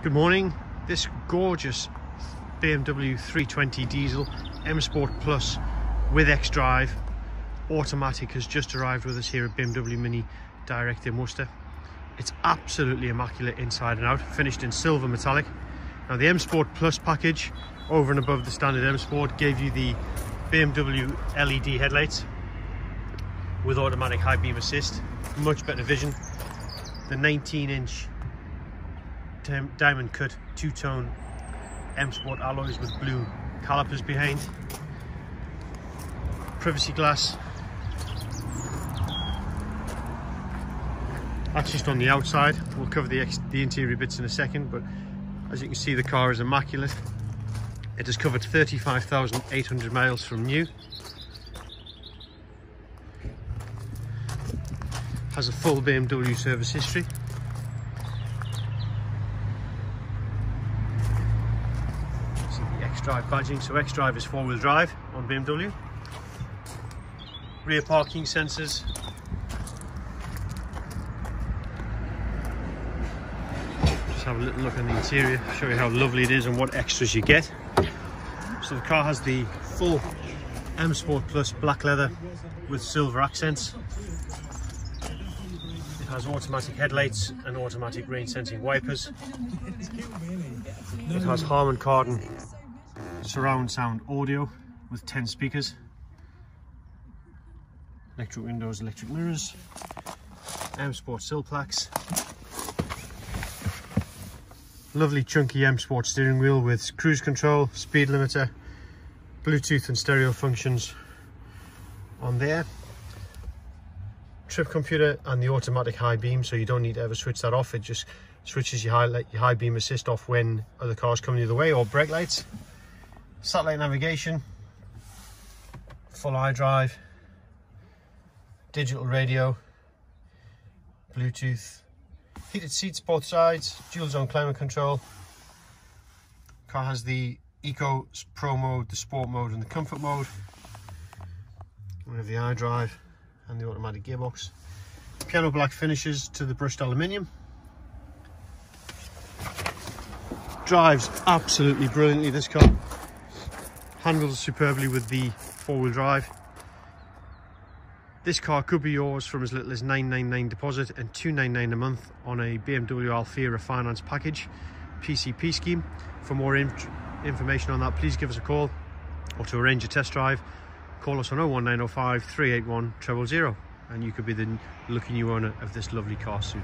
Good morning. This gorgeous BMW 320 diesel M Sport Plus with X-Drive automatic has just arrived with us here at BMW Mini Direct in Worcester. It's absolutely immaculate inside and out, finished in silver metallic. Now the M Sport Plus package, over and above the standard M Sport, gave you the BMW LED headlights with automatic high beam assist, much better vision. The 19 inch diamond cut two-tone M Sport alloys with blue calipers behind. Privacy glass. That's just on the outside. We'll cover the, the interior bits in a second, but as you can see the car is immaculate. It has covered 35,800 miles from new. Has a full BMW service history. X-Drive badging. So X-Drive is four-wheel drive on BMW. Rear parking sensors. Just have a little look in the interior, show you how lovely it is and what extras you get. So the car has the full M Sport Plus black leather with silver accents. It has automatic headlights and automatic rain sensing wipers. It has Harman Kardon surround sound audio with 10 speakers. Electric windows electric mirrors. M Sport sill plaques lovely chunky M Sport steering wheel with cruise control speed limiter Bluetooth and stereo functions on there. Trip computer and the automatic high beam so you don't need to ever switch that off. It just switches your high, your high beam assist off when other cars come the other way or brake lights satellite navigation, full iDrive, digital radio, Bluetooth, heated seats both sides, dual zone climate control. Car has the Eco Pro mode, the Sport mode and the Comfort mode. We have the iDrive and the automatic gearbox. Piano black finishes to the brushed aluminium. Drives absolutely brilliantly this car handles superbly with the four-wheel drive. This car could be yours from as little as 999 deposit and 299 a month on a BMW Alphera finance package PCP scheme. For more information on that, please give us a call or to arrange a test drive, call us on 01905 381 000 and you could be the lucky new owner of this lovely car soon.